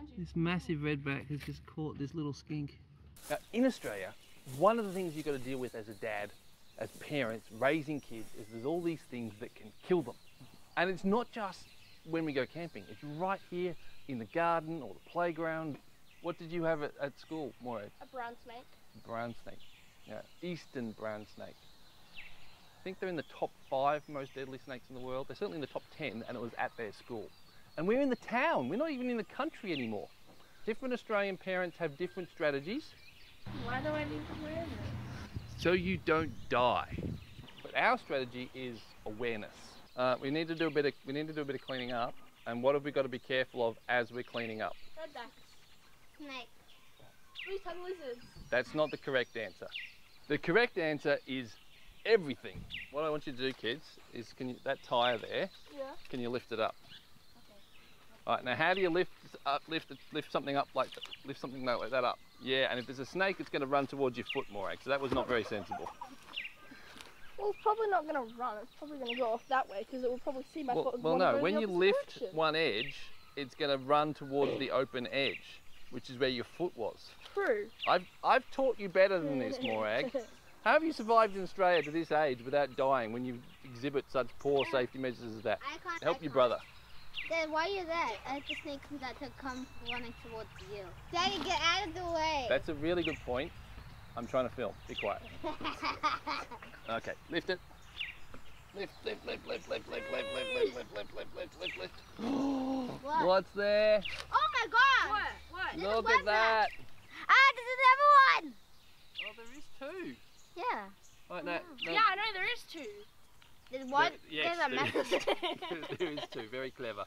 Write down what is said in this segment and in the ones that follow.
behind you. This massive redback has just caught this little skink. Now, in Australia, one of the things you've got to deal with as a dad, as parents, raising kids, is there's all these things that can kill them. And it's not just when we go camping, it's right here in the garden or the playground. What did you have at, at school, Morag? A brown snake. Brown snake. Yeah, eastern brown snake. I think they're in the top five most deadly snakes in the world. They're certainly in the top 10, and it was at their school. And we're in the town, we're not even in the country anymore. Different Australian parents have different strategies Why do I need to wear this? so you don't die. But our strategy is awareness. Uh, we need to do a bit of we need to do a bit of cleaning up. And what have we got to be careful of as we're cleaning up? Redbacks. Snake. Three tongue lizards. That's not the correct answer. The correct answer is everything. What I want you to do, kids, is can you that tire there? Yeah. Can you lift it up? Okay. All right. Now, how do you lift up, lift, lift something up like that? Lift something like that up. Yeah. And if there's a snake, it's going to run towards your foot, Morag. So that was not very sensible. Well, it's probably not going to run. It's probably going to go off that way because it will probably see my Well, foot. and well wanna no. When you lift direction. one edge, it's going to run towards the open edge, which is where your foot was. True. I've I've taught you better than this, Morag. How have you survived in Australia to this age without dying when you exhibit such poor safety measures as that? I can't. Help I your can't. brother. Dad, why are you there? As the snake comes out to come running towards you. Daddy, get out of the way. That's a really good point. I'm trying to film. Be quiet. Okay, lift it. Lift, lift, lift, lift, lift, lift, lift, lift, lift, lift, lift, lift, lift, lift, lift. What? What's there? Oh my god! What? What? There's Look at that. Ah, there's another one! Oh, there is two. Yeah. Right, no, no. Yeah, I know there is two. There's one. There- yes, there's a there message. there is two. Very clever.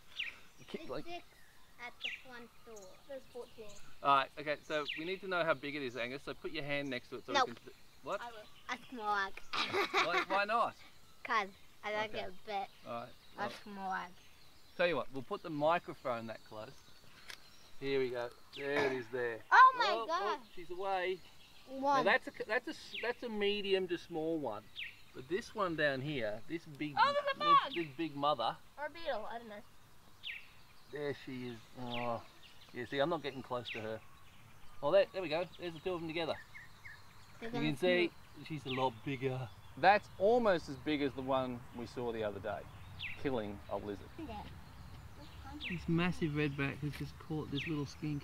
Ki- Like, Six at the front door. There's 14. all right, okay. So we need to know how big it is, Angus. So put your hand next to it so Nope. we can. s- What? I will. A small egg. Why, why not? Cause I don't Okay. get bit. All right. A well, small egg. tell you what, we'll put the microphone that close. Here we go. There it is. There. Oh my Oh, oh god. oh, she's away. Now that's a that's a s- that's a medium to small one, but this one down here, this big Oh, there's a this, bug! this big mother, Or a beetle. I don't know. there she is. Oh, yeah. See, I'm not getting close to her. Oh, there, there we go. There's the two of them together. They're You can see she's a lot bigger. That's almost as big as the one we saw the other day, killing a lizard. come there. This massive redback has just caught this little skink.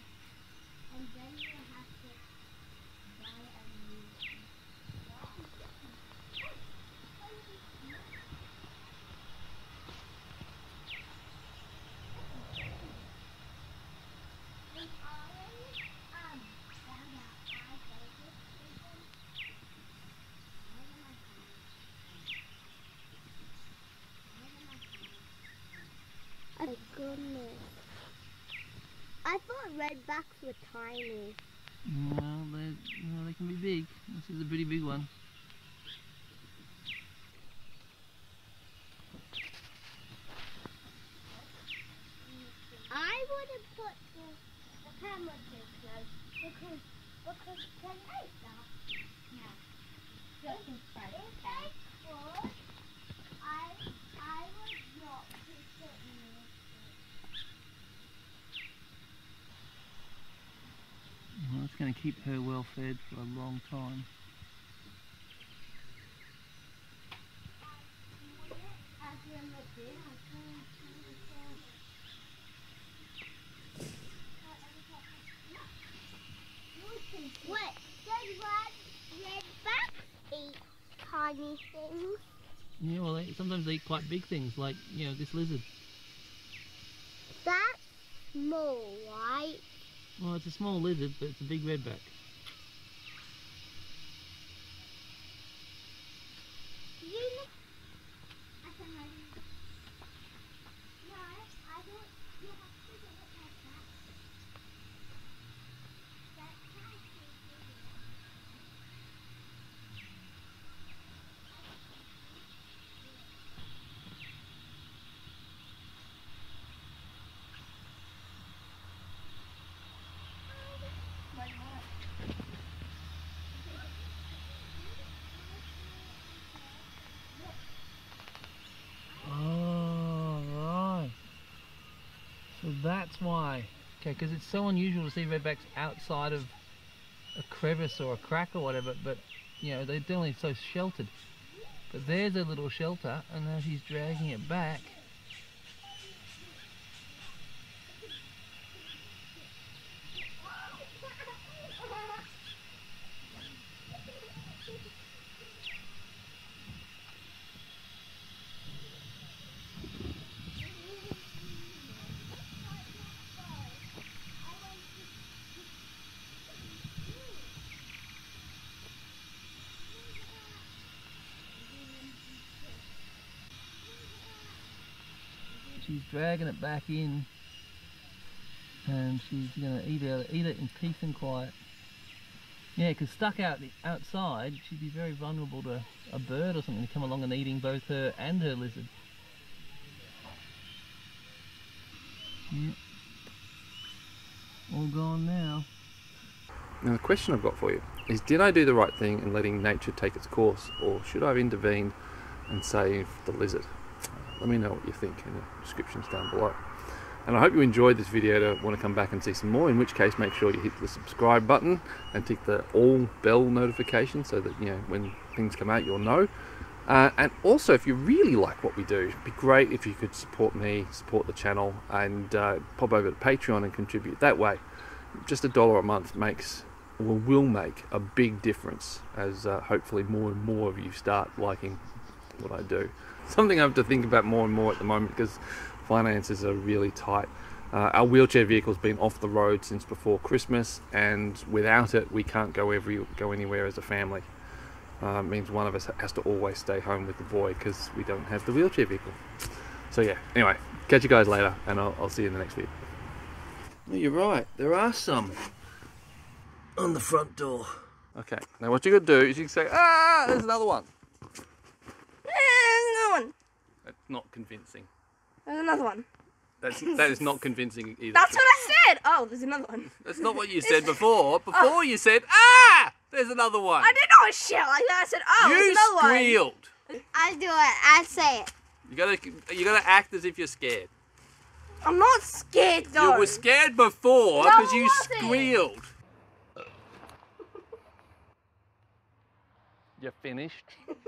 and then you have to buy a new one. And already, um, found out I go to prison. Where am I from? Where am I from? Oh goodness. I thought redbacks were tiny. Well, they, well, they can be big. This is a pretty big one. I wouldn't put the, the camera too close because because the lights are now. Just in front. If I could, I I would not put it near. Well, it's going to keep her well fed for a long time. What? Does red redbacks eat tiny things? Yeah, well, they, sometimes they eat quite big things, like you know this lizard. That's small, right? Well, it's a small lizard, but it's a big redback. That's why. Okay, because it's so unusual to see redbacks outside of a crevice or a crack or whatever, but you know, they're generally so sheltered. But there's a little shelter, and now she's dragging it back. She's dragging it back in, and she's gonna eat it, eat it in peace and quiet. Yeah, because stuck out the outside, she'd be very vulnerable to a bird or something to come along and eating both her and her lizard. Yep. All gone now. Now the question I've got for you is did I do the right thing in letting nature take its course or should I have intervened and saved the lizard? Let me know what you think in the descriptions down below. And I hope you enjoyed this video to want to come back and see some more, in which case make sure you hit the subscribe button and tick the all bell notification so that you know when things come out you'll know. Uh, and also if you really like what we do, it'd be great if you could support me, support the channel and uh, pop over to Patreon and contribute that way. Just a dollar a month makes will, will make a big difference as uh, hopefully more and more of you start liking what I do. Something I have to think about more and more at the moment because finances are really tight. Uh, our wheelchair vehicle's been off the road since before Christmas, and without it, we can't go every go anywhere as a family. Uh, it means one of us has to always stay home with the boy because we don't have the wheelchair vehicle. So yeah. Anyway, catch you guys later, and I'll, I'll see you in the next video. Well, you're right. There are some on the front door. Okay. Now what you to do is you can say, ah, there's another one. There's another one. That's not convincing. There's another one. That's that is not convincing either. That's what I said. Oh, there's another one. That's not what you said before. Before you said, ah, there's another one. I didn't always shout like that. I said, oh, you there's another one. squealed. I do it. I say it. You gotta you gotta act as if you're scared. I'm not scared though. You were scared before because I you squealed. You're finished.